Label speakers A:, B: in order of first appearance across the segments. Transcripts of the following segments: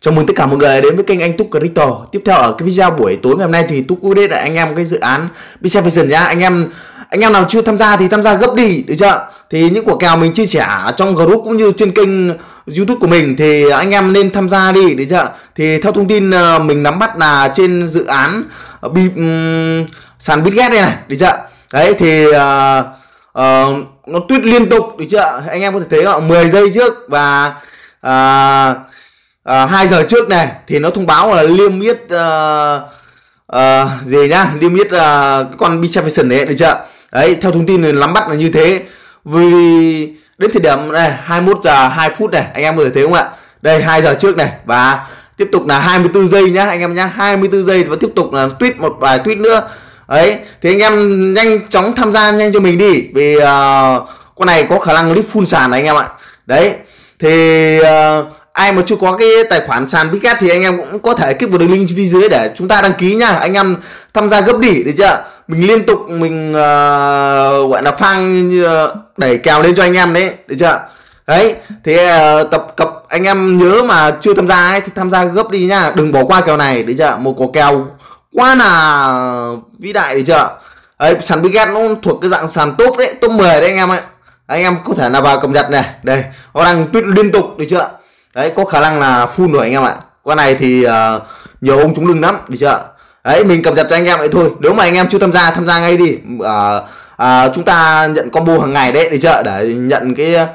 A: Chào mừng tất cả mọi người đến với kênh anh Túc Crypto. Tiếp theo ở cái video buổi tối ngày hôm nay thì Túc update lại anh em cái dự án Bitcoin Vision nhá. Anh em anh em nào chưa tham gia thì tham gia gấp đi, được chưa? Thì những quả kèo mình chia sẻ trong group cũng như trên kênh YouTube của mình thì anh em nên tham gia đi, được chưa? Thì theo thông tin ờ, mình nắm bắt là trên dự án ờ, bị um, sàn Bitget đây này, được chưa? Đấy thì uh, uh, nó tuyết liên tục, được chưa? Anh em có thể thấy họ 10 giây trước và uh, Ờ, à, 2 giờ trước này thì nó thông báo là liêm yết à, ờ, uh, ờ, gì nhá liêm yết uh, cái con Biception đấy được chưa? Đấy theo thông tin nắm bắt là như thế. Vì đến thời điểm này 21 giờ 2 phút này anh em có thể thấy không ạ? Đây 2 giờ trước này và tiếp tục là 24 giây nhá anh em nhá 24 giây và tiếp tục là tweet một vài tweet nữa. Ấy thì anh em nhanh chóng tham gia nhanh cho mình đi vì uh, con này có khả năng lít full sàn này anh em ạ. Đấy thì uh, ai mà chưa có cái tài khoản sàn Bitget thì anh em cũng có thể kích vào đường link phía dưới để chúng ta đăng ký nha anh em tham gia gấp đi được chưa? Mình liên tục mình uh, gọi là phang đẩy kèo lên cho anh em đấy được chưa? Đấy thì uh, tập cập anh em nhớ mà chưa tham gia ấy, thì tham gia gấp đi nha đừng bỏ qua kèo này được chưa? Một quả kèo quá là vĩ đại được chưa? Ấy sàn Bitget nó thuộc cái dạng sàn top đấy top 10 đấy anh em ạ. Anh em có thể là vào cập nhật này. Đây nó đang tuyết liên tục được chưa? Đấy có khả năng là full rồi anh em ạ. Con này thì uh, nhiều ông trúng lưng lắm được chưa? Đấy mình cập nhật cho anh em vậy thôi. Nếu mà anh em chưa tham gia tham gia ngay đi. Uh, uh, chúng ta nhận combo hàng ngày đấy được chưa? Để nhận cái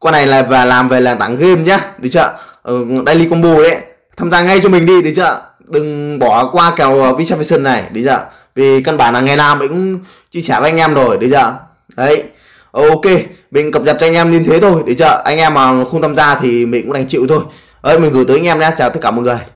A: con này là và làm về là tặng game nhá được chưa? Uh, daily combo đấy. Tham gia ngay cho mình đi được chưa? Đừng bỏ qua kèo vision này được chưa? Vì căn bản là ngày nào mình cũng chia sẻ với anh em rồi được chưa? Đấy ok, mình cập nhật cho anh em như thế thôi. Để chợ anh em mà không tham gia thì mình cũng đành chịu thôi. Ơi, mình gửi tới anh em nhé. Chào tất cả mọi người.